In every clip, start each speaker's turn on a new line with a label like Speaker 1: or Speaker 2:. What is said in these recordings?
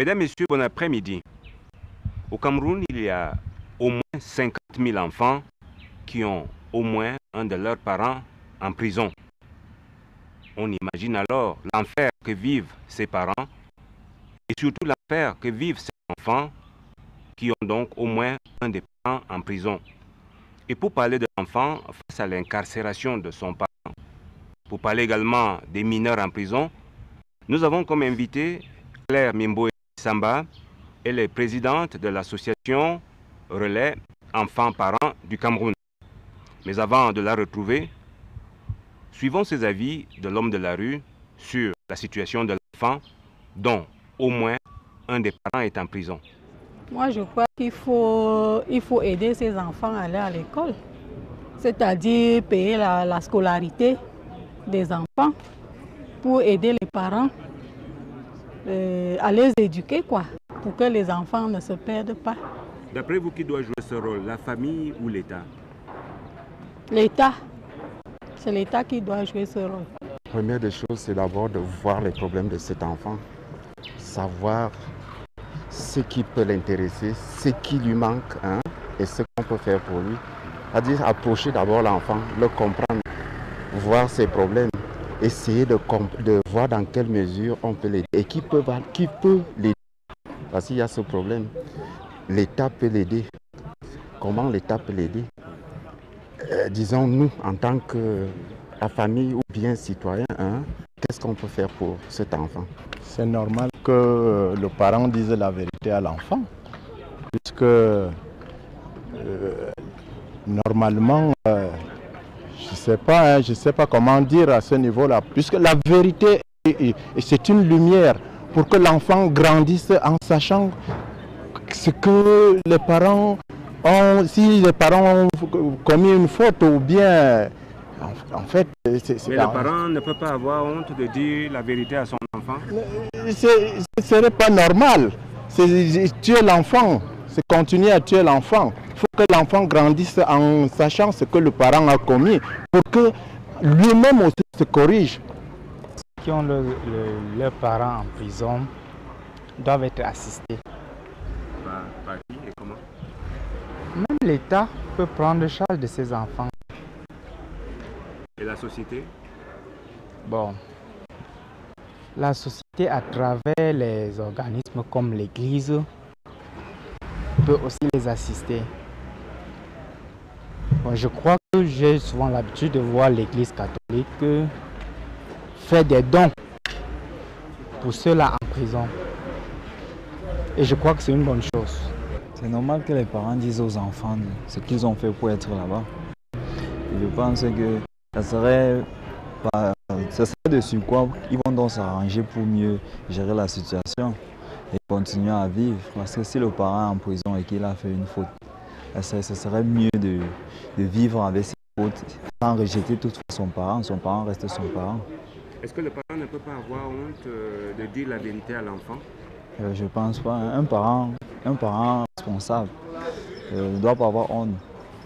Speaker 1: Mesdames, Messieurs, bon après-midi. Au Cameroun, il y a au moins 50 000 enfants qui ont au moins un de leurs parents en prison. On imagine alors l'enfer que vivent ces parents et surtout l'enfer que vivent ces enfants qui ont donc au moins un des parents en prison. Et pour parler de l'enfant face à l'incarcération de son parent, pour parler également des mineurs en prison, nous avons comme invité Claire Mimbo Samba, elle est présidente de l'association Relais Enfants-Parents du Cameroun. Mais avant de la retrouver, suivons ses avis de l'homme de la rue sur la situation de l'enfant dont au moins un des parents est en prison.
Speaker 2: Moi, je crois qu'il faut, il faut aider ces enfants à aller à l'école, c'est-à-dire payer la, la, scolarité des enfants pour aider les parents euh, à les éduquer, quoi, pour que les enfants ne se perdent pas.
Speaker 1: D'après vous, qui doit jouer ce rôle, la famille ou l'État?
Speaker 2: L'État. C'est l'État qui doit jouer ce rôle.
Speaker 3: La première des choses, c'est d'abord de voir les problèmes de cet enfant, savoir ce qui peut l'intéresser, ce qui lui manque hein, et ce qu'on peut faire pour lui. C'est-à-dire approcher d'abord l'enfant, le comprendre, voir ses problèmes, essayer de, voir dans quelle mesure on peut l'aider et qui peut, qui peut l'aider? Parce qu'il y a ce problème. L'État peut l'aider. Comment l'État peut l'aider? Euh, Disons, nous, en tant que la famille ou bien citoyen, hein, qu'est-ce qu'on peut faire pour cet enfant?
Speaker 4: C'est normal que le parent dise la vérité à l'enfant, puisque euh, normalement, euh, sais pas, hein, je sais pas comment dire à ce niveau-là, puisque la vérité, c'est une lumière pour que l'enfant grandisse en sachant ce que les parents ont, si les parents ont commis une faute ou bien, en, fait...
Speaker 1: Mais le parent ne peut pas avoir honte de dire la vérité à son enfant
Speaker 4: Ce ne serait pas normal. C'est tuer l'enfant, c'est continuer à tuer l'enfant. Il faut que l'enfant grandisse en sachant ce que le parent a commis pour que lui-même aussi se corrige.
Speaker 5: Ceux qui ont le, le, leurs parents en prison doivent être assistés.
Speaker 1: Par, par qui et comment?
Speaker 5: Même l'État peut prendre charge de ses enfants.
Speaker 1: Et la société?
Speaker 5: Bon, la société à travers les organismes comme l'Église peut aussi les assister. Je crois que j'ai souvent l'habitude de voir l'Église catholique faire des dons pour ceux-là en prison. Et je crois que c'est une bonne chose.
Speaker 6: C'est normal que les parents disent aux enfants ce qu'ils ont fait pour être là-bas. Je pense que ça serait, pas, ça serait de ils vont donc s'arranger pour mieux gérer la situation et continuer à vivre. Parce que si le parent est en prison et qu'il a fait une faute, ce serait mieux de, de vivre avec ses fautes sans rejeter toutefois son parent. Son parent reste son parent.
Speaker 1: Est-ce que le parent ne peut pas avoir honte de dire la vérité à l'enfant?
Speaker 6: Euh, Je ne pense pas. Un parent, un parent responsable euh, ne doit pas avoir honte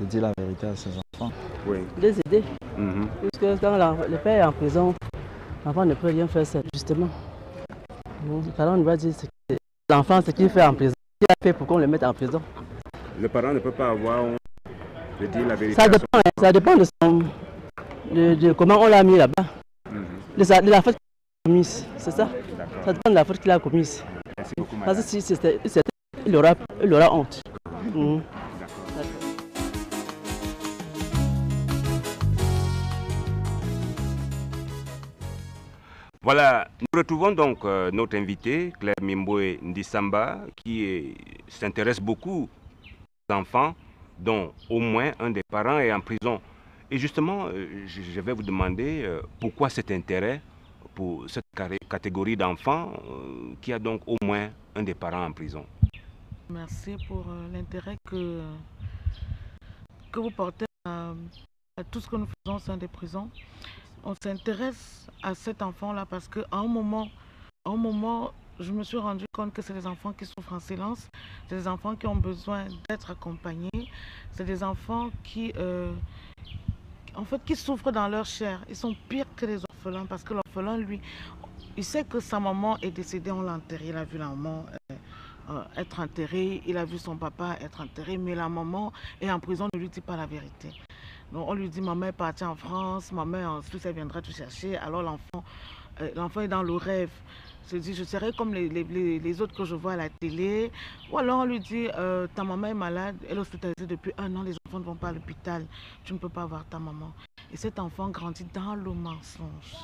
Speaker 6: de dire la vérité à ses enfants.
Speaker 1: Oui.
Speaker 2: Les aider.
Speaker 1: Mm -hmm.
Speaker 2: Parce que quand la, le père est en prison, l'enfant ne peut rien faire justement. Bon, le parent va dire l'enfant ce qu'il fait en prison. Il a fait pour qu'on le mette en prison?
Speaker 1: Le parent ne peut pas avoir honte de dire la vérité
Speaker 2: Ça dépend, hein, ça dépend de, son, de, de comment on l'a mis là-bas.
Speaker 1: Mhm.
Speaker 2: De, la faute qu'il a commise, c'est ça? Ça dépend de la faute qu'il a commise.
Speaker 1: Merci beaucoup,
Speaker 2: Parce que si c'était, il, aura, il aura honte. Mhm.
Speaker 1: Voilà, nous retrouvons donc euh, notre invité, Claire Mimboe Ndisamba, qui s'intéresse beaucoup enfants dont au moins un des parents est en prison. Et justement, euh, je vais vous demander euh, pourquoi cet intérêt pour cette catégorie d'enfants euh, qui a donc au moins un des parents en prison?
Speaker 7: Merci pour l'intérêt que, que vous portez à, tout ce que nous faisons au sein des prisons. On s'intéresse à cet enfant-là parce qu'à un moment, un moment, je me suis rendu compte que c'est des enfants qui souffrent en silence, c'est des enfants qui ont besoin d'être accompagnés, c'est des enfants qui, euh, en fait, qui souffrent dans leur chair. Ils sont pires que les orphelins parce que l'orphelin, lui, il sait que sa maman est décédée, on l'a enterrée, il a vu la maman, euh, être enterré, il a vu son papa être enterré, mais la maman est en prison, ne lui dit pas la vérité. Donc on lui dit, maman est partie en France, maman ensuite elle viendra te chercher, alors l'enfant euh, l'enfant est dans le rêve. Se dit, je serai comme les, les- les- les autres que je vois à la télé. Ou alors on lui dit, euh, ta maman est malade, elle est hospitalisée depuis un an, les enfants ne vont pas à l'hôpital, tu ne peux pas voir ta maman. Et cet enfant grandit dans le mensonge.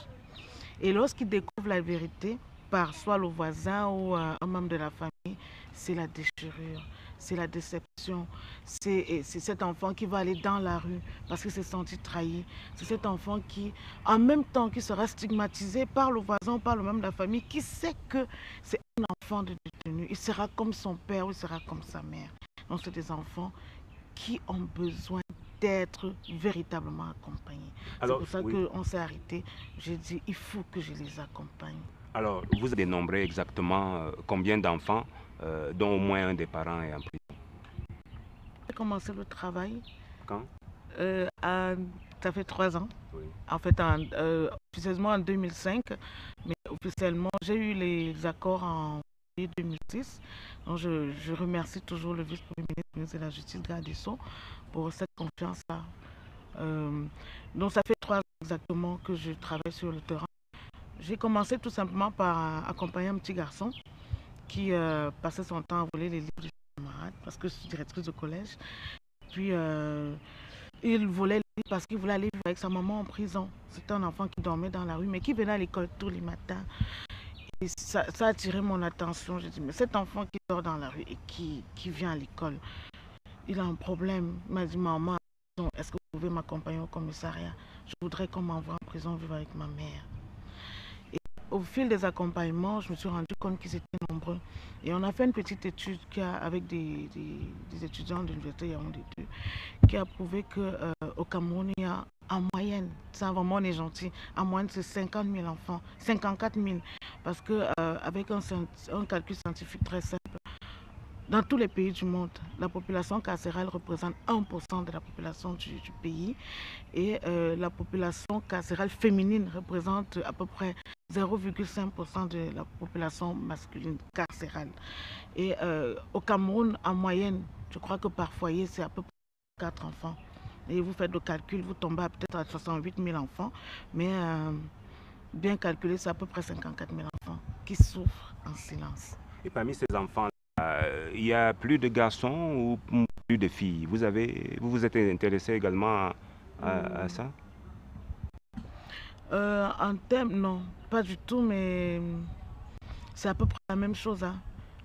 Speaker 7: Et lorsqu'il découvre la vérité, par soit le voisin ou euh, un membre de la famille, c'est la déchirure, c'est la déception. C'est et c'est cet enfant qui va aller dans la rue parce qu'il s'est senti trahi. C'est cet enfant qui, en même temps, qui sera stigmatisé par le voisin par le membre de la famille, qui sait que c'est un enfant de détenu. Il sera comme son père ou il sera comme sa mère. Donc, c'est des enfants qui ont besoin d'être véritablement accompagnés. C'est pour ça
Speaker 1: oui.
Speaker 7: qu'on s'est arrêté. J'ai dit, il faut que je les accompagne.
Speaker 1: Alors, vous avez dénombré exactement euh, combien d'enfants euh, dont au moins un des parents est en prison
Speaker 7: J'ai commencé le travail?
Speaker 1: Quand?
Speaker 7: Euh, à- ça fait trois ans.
Speaker 1: Oui.
Speaker 7: En fait, en, euh, officieusement en 2005, mais officiellement, j'ai eu les accords en février 2006. Donc, je, je remercie toujours le vice-premier ministre, ministre de la Justice, garde des Sceaux, pour cette confiance-là. Euh, donc, ça fait trois ans exactement que je travaille sur le terrain. J'ai commencé tout simplement par accompagner un petit garçon qui euh, passait son temps à voler les livres de ses camarades parce que je suis directrice de collège. Puis euh, il volait les livres parce qu'il voulait aller vivre avec sa maman en prison. C'était un enfant qui dormait dans la rue, mais qui venait à l'école tous les matins. Et ça, a attiré mon attention. J'ai dit, mais cet enfant qui dort dans la rue et qui, qui vient à l'école, il a un problème. Il m'a dit, maman, est-ce que vous pouvez m'accompagner au commissariat? Je voudrais qu'on m'envoie en prison vivre avec ma mère. Et au fil des accompagnements, je me suis rendu compte qu'ils étaient Et on a fait une petite étude qui a- avec des, étudiants de l'université Yaoundé 2 qui a prouvé qu'au Cameroun, il y a en moyenne, ça vraiment on est gentil, en moyenne c'est 50 000 enfants, 54 000. Parce que euh, avec un, calcul scientifique très simple, dans tous les pays du monde, la population carcérale représente 1% de la population du, du pays et euh, la population carcérale féminine représente à peu près 0,5% de la population masculine carcérale. Et euh, au Cameroun, en moyenne, je crois que par foyer, c'est à peu près 4 enfants. Et vous faites le calcul, vous tombez à peut-être à 68 000 enfants, mais euh, bien calculé, c'est à peu près 54 000 enfants qui souffrent en silence.
Speaker 1: Et parmi ces enfants, euh, il y a plus de garçons ou plus de filles? Vous, avez, vous vous êtes intéressé également à, ça?
Speaker 7: Euh, en termes, non, pas du tout, mais c'est à peu près la même chose. hein.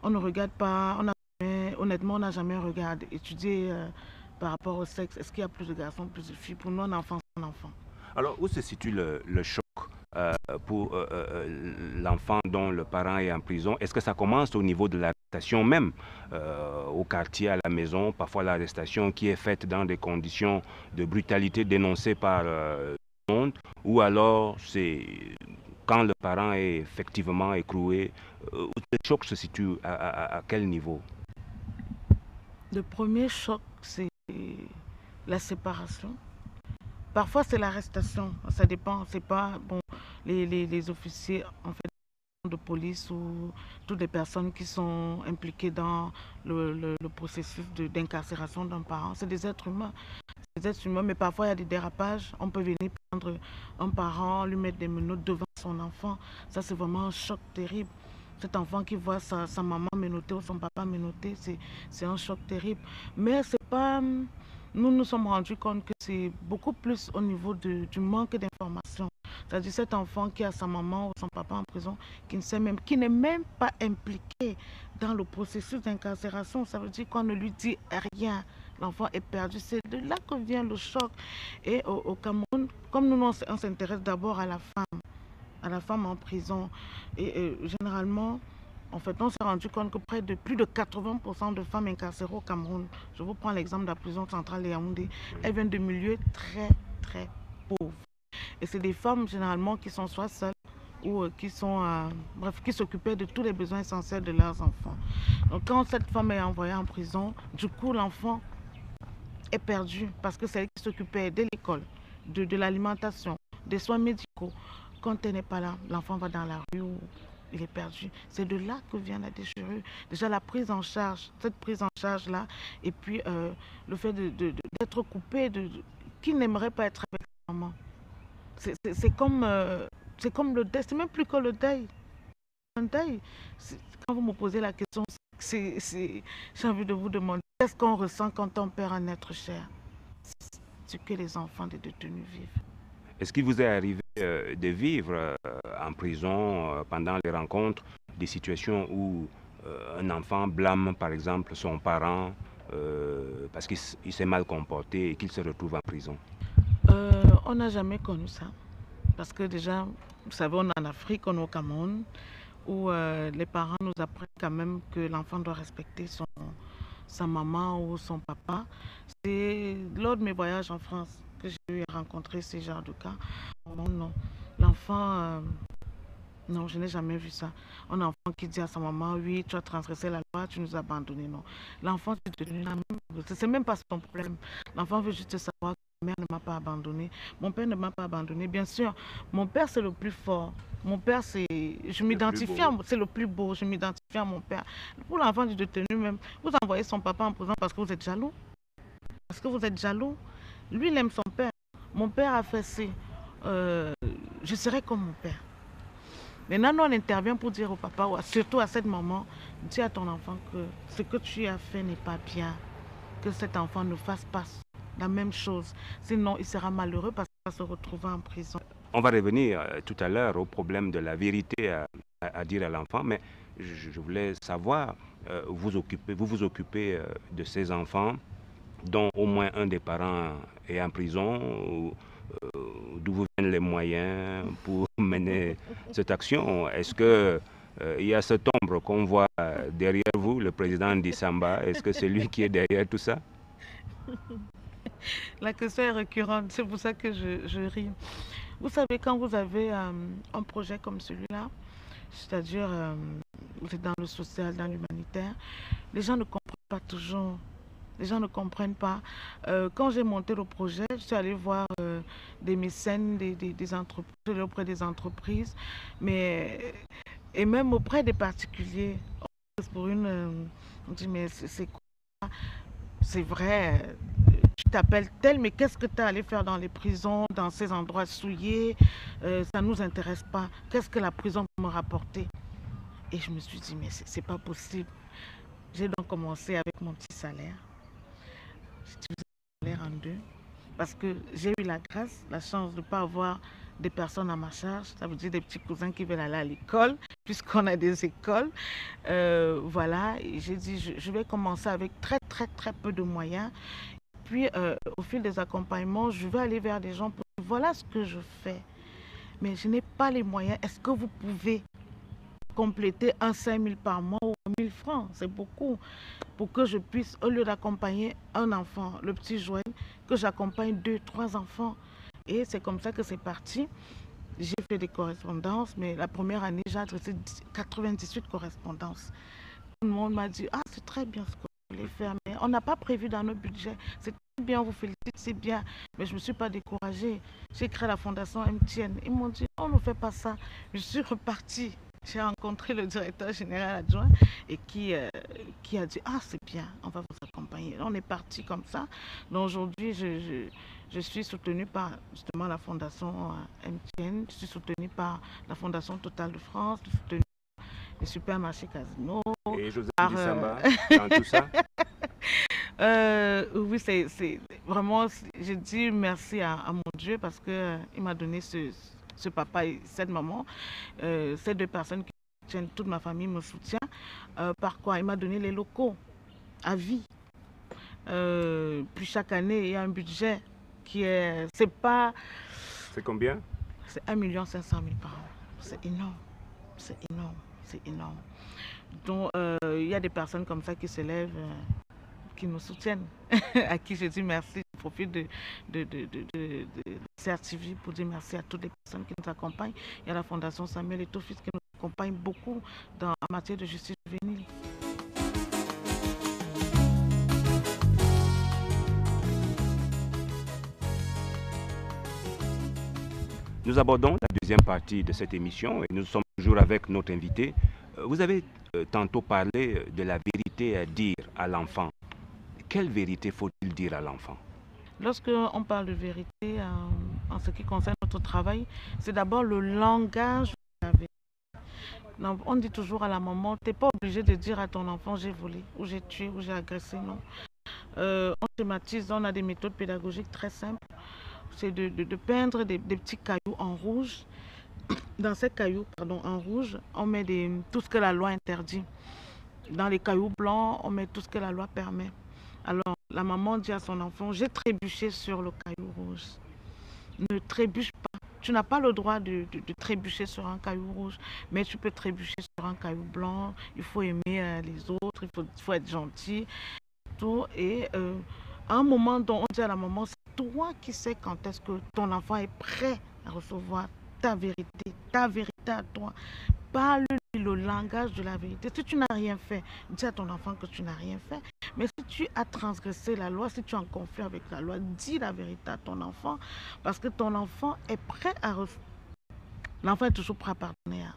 Speaker 7: On ne regarde pas, on a jamais- honnêtement, on n'a jamais regardé, étudié euh, par rapport au sexe. Est-ce qu'il y a plus de garçons, plus de filles? Pour nous, un enfant, c'est un enfant.
Speaker 1: Alors, où se situe le, choc euh, pour euh, l'enfant dont le parent est en prison? Est-ce que ça commence au niveau de l'arrestation même, au quartier, à la maison? Parfois, l'arrestation qui est faite dans des conditions de brutalité dénoncées par Ou alors, c'est quand le parent est effectivement écroué euh, Le choc se situe à, à- à quel niveau?
Speaker 7: Le premier choc, c'est la séparation. Parfois, c'est l'arrestation. Ça dépend. C'est pas bon. Les, les- les officiers, en fait, de police ou toutes les personnes qui sont impliquées dans le, processus d'incarcération d'un parent, c'est des êtres humains. Des êtres humains, mais parfois il y a des dérapages. On peut venir prendre un parent, lui mettre des menottes devant son enfant. Ça, c'est vraiment un choc terrible. Cet enfant qui voit sa, maman menottée ou son papa menotté, c'est un choc terrible. Mais c'est pas. Nous nous sommes rendus compte que c'est beaucoup plus au niveau du manque d'information. C'est-à-dire cet enfant qui a sa maman ou son papa en prison, qui ne sait même, qui n'est même pas impliqué dans le processus d'incarcération. Ça veut dire qu'on ne lui dit rien. L'enfant est perdu. C'est de là que vient le choc. Et au, Cameroun, comme nous, on s'intéresse d'abord à la femme, à la femme en prison. Et généralement, en fait, on s'est rendu compte que près de plus de 80% de femmes incarcérées au Cameroun, je vous prends l'exemple de la prison centrale de Yaoundé, elles viennent de milieux très, très pauvres. Et c'est des femmes généralement qui sont soit seules ou euh, qui sont, euh, bref, qui s'occupaient de tous les besoins essentiels de leurs enfants. Donc quand cette femme est envoyée en prison, du coup l'enfant est perdu parce que c'est elle qui s'occupait de l'école, de, de l'alimentation, des soins médicaux. Quand elle n'est pas là, l'enfant va dans la rue ou il est perdu. C'est de là que vient la déchirure. Déjà la prise en charge, cette prise en charge-là, et puis euh, le fait d'être de, coupé, de, qui n'aimerait pas être avec sa maman C'est comme, euh, comme le deuil, c'est même plus que le deuil. Deuil, quand vous me posez la question, j'ai envie de vous demander, qu'est-ce qu'on ressent quand on perd un être cher? Ce que les enfants des détenus vivent.
Speaker 1: Est-ce qu'il vous est arrivé euh, de vivre euh, en prison pendant les rencontres des situations où un enfant blâme par exemple son parent parce qu'il s'est mal comporté et qu'il se retrouve en prison?
Speaker 7: On n'a jamais connu ça. Parce que déjà, vous savez, on est en Afrique, on est au Cameroun, où les parents nous apprennent quand même que l'enfant doit respecter son, sa maman ou son papa. C'est lors de mes voyages en France que j'ai rencontrer ce genre de cas. Non, l'enfant, euh, non, je n'ai jamais vu ça. Un enfant qui dit à sa maman, oui, tu as transgressé la loi, tu nous as abandonnés. Non, l'enfant, c'est même pas son problème. L'enfant veut juste savoir mère ne m'a pas abandonné, mon père ne m'a pas abandonné. Bien sûr, mon père, c'est le plus fort. Mon père, c'est. Je m'identifie C'est le plus beau. Je m'identifie à mon père. Pour l'enfant du détenu, même, vous envoyez son papa en prison parce que vous êtes jaloux. Parce que vous êtes jaloux. Lui, il aime son père. Mon père a fait ça. Euh, je serai comme mon père. Maintenant, nous, on intervient pour dire au papa, surtout à cette maman, dis à ton enfant que ce que tu as fait n'est pas bien. Que cet enfant ne fasse pas la même chose. Sinon, il sera malheureux parce qu'il va se retrouver en prison.
Speaker 1: On va revenir euh, tout à l'heure au problème de la vérité à, dire à l'enfant, mais je, voulais savoir, euh, vous, occupez, vous vous occupez de ces enfants dont au moins un des parents est en prison, euh, d'où vous viennent les moyens pour mener cette action? Est-ce que euh, il y a cette ombre qu'on voit derrière vous, le président d'Issamba Est-ce que c'est lui qui est derrière tout ça?
Speaker 7: La question est récurrente, c'est pour ça que je, ris. Vous savez, quand vous avez euh, un projet comme celui-là, c'est-à-dire êtes dans le social, dans l'humanitaire, les gens ne comprennent pas toujours les gens ne comprennent pas. Euh, quand j'ai monté le projet, je suis allée voir euh, des mécènes, des, des, auprès des entreprises, mais, et même auprès des particuliers. Pour euh, on dit, mais c'est quoi? C'est vrai, tu t'appelles tel, mais qu'est-ce que tu es allé faire dans les prisons, dans ces endroits souillés? Ça ne nous intéresse pas. Qu'est-ce que la prison peut me rapporter? Et je me suis dit, mais c'est pas possible. J'ai donc commencé avec mon petit salaire en deux parce que j'ai eu la grâce, la chance de ne pas avoir des personnes à ma charge, ça veut dire des petits cousins qui veulent aller à l'école, puisqu'on a des écoles. Euh, voilà, j'ai dit, je, vais commencer avec très, très, très peu de moyens. Puis, euh, au fil des accompagnements, je vais aller vers des gens pour dire, voilà ce que je fais. Mais je n'ai pas les moyens. Est-ce que vous pouvez compléter un 5 000 par mois ou 1 000 francs? C'est beaucoup pour que je puisse, au lieu d'accompagner un enfant, le petit Joël, que j'accompagne deux, trois enfants. Et c'est comme ça que c'est parti. J'ai fait des correspondances, mais la première année, j'ai adressé 98 correspondances. Tout le monde m'a dit, ah, c'est très bien ce que vous voulez faire, on n'a pas prévu dans nos budgets. C'est bien, vous félicite, c'est bien. Mais je ne me suis pas découragée. J'ai créé la fondation MTN. Ils m'ont dit, on ne fait pas ça. Je suis repartie j'ai rencontré le directeur général adjoint et qui, euh, qui a dit Ah, c'est bien, on va vous accompagner. On est parti comme ça. Donc aujourd'hui, je, je, suis soutenue par justement la fondation euh, MTN, je suis soutenue par la fondation Total de France, je suis soutenue par les supermarchés Casino.
Speaker 1: Et Joseph par, euh, dans tout ça
Speaker 7: Oui, c'est vraiment, je dis merci à, à mon Dieu parce qu'il il m'a donné ce ce papa et cette maman, euh, ces deux personnes qui tiennent, toute ma famille me soutient. Euh, par quoi? Il m'a donné les locaux à vie. Euh, puis chaque année, il y a un budget qui est. C'est pas.
Speaker 1: C'est combien?
Speaker 7: C'est 1 500 000 par an. C'est énorme. C'est énorme. C'est énorme. Donc, il y a des personnes comme ça qui se lèvent qui nous soutiennent, à qui je dis merci. Je profite de, de, de, de pour dire merci à toutes les personnes qui nous accompagnent. Y a la Fondation Samuel et Tofis qui nous accompagne beaucoup dans, en matière de justice juvénile.
Speaker 1: Nous abordons la deuxième partie de cette émission et nous sommes toujours avec notre invité. Euh, Vous avez euh, tantôt parlé de la vérité à dire à l'enfant. Quelle vérité faut-il dire à l'enfant?
Speaker 7: Lorsque on parle de vérité euh, en ce qui concerne notre travail, c'est d'abord le langage de la vérité. On dit toujours à la maman, tu n'es pas obligé de dire à ton enfant j'ai volé, ou j'ai tué, ou j'ai agressé, non. Euh, on schématise, on a des méthodes pédagogiques très simples. C'est de, peindre des, petits cailloux en rouge. Dans ces cailloux pardon, en rouge, on met tout ce que la loi interdit. Dans les cailloux blancs, on met tout ce que la loi permet. Alors, la maman dit à son enfant, j'ai trébuché sur le caillou rouge. Ne trébuche pas. Tu n'as pas le droit de, trébucher sur un caillou rouge, mais tu peux trébucher sur un caillou blanc. Il faut aimer euh, les autres, il faut, il faut être gentil. Tout. Et euh, à un moment dont on dit à la maman, c'est toi qui sais quand est-ce que ton enfant est prêt à recevoir ta vérité, ta vérité à toi. Parle-lui le langage de la vérité. Si tu n'as rien fait, dis à ton enfant que tu n'as rien fait. Mais si tu as transgressé la loi, si tu es en conflit avec la loi, dis la vérité à ton enfant parce que ton enfant est prêt à recevoir. L'enfant est toujours prêt à pardonner. hein.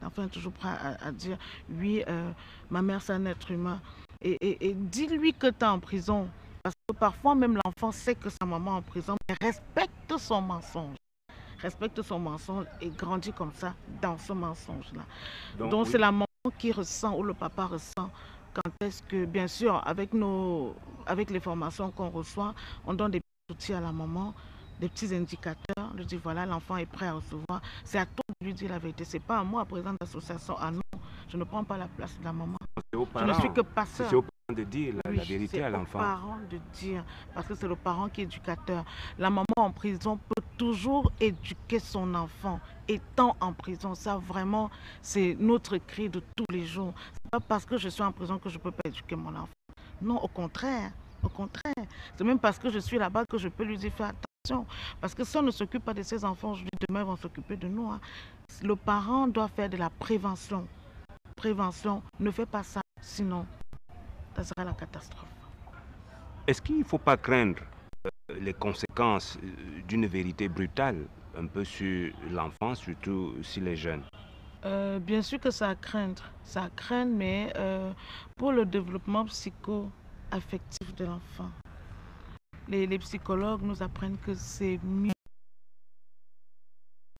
Speaker 7: L'enfant est toujours prêt à, dire oui, euh, ma mère c'est un être humain. Et dis-lui que tu es en prison. Parce que parfois même l'enfant sait que sa maman est en prison, mais respecte son mensonge. Respecte son mensonge et grandit comme ça dans ce mensonge-là. Donc,
Speaker 1: oui.
Speaker 7: c'est la maman qui ressent ou le papa ressent quand est-ce que, bien sûr, avec, nos, avec les formations qu'on reçoit, on donne des outils à la maman, des petits indicateurs. On lui dit voilà, l'enfant est prêt à recevoir. C'est à toi de lui dire la vérité. C'est pas à moi, président d'association. Ah non, je ne prends pas la place de la maman.
Speaker 1: C'est aux
Speaker 7: Je ne suis que
Speaker 1: C'est
Speaker 7: passeur.
Speaker 1: c'est aux parents de dire la,
Speaker 7: Oui,
Speaker 1: la vérité
Speaker 7: c'est
Speaker 1: à
Speaker 7: aux
Speaker 1: l'enfant.
Speaker 7: parents de dire, parce que c'est le parent qui est éducateur. La maman en prison peut toujours éduquer son enfant étant en prison. Ça, vraiment, c'est notre cri de tous les jours. C'est pas parce que je suis en prison que je peux pas éduquer mon enfant. Non, au contraire. Au contraire. C'est même parce que je suis là-bas que je peux lui dire fais attention. Parce que si on ne s'occupe pas de ses enfants, aujourd'hui, demain, ils vont s'occuper de nous. hein. Le parent doit faire de la prévention. Prévention. Ne fais pas ça, sinon, ça sera la catastrophe.
Speaker 1: Est-ce qu'il ne faut pas craindre les conséquences euh, d'une vérité brutale un peu sur l'enfant, surtout sur les jeunes.
Speaker 7: Euh, bien sûr que ça a craindre, ça a craindre, mais euh, pour le développement psycho-affectif de l'enfant, les psychologues nous apprennent que c'est mieux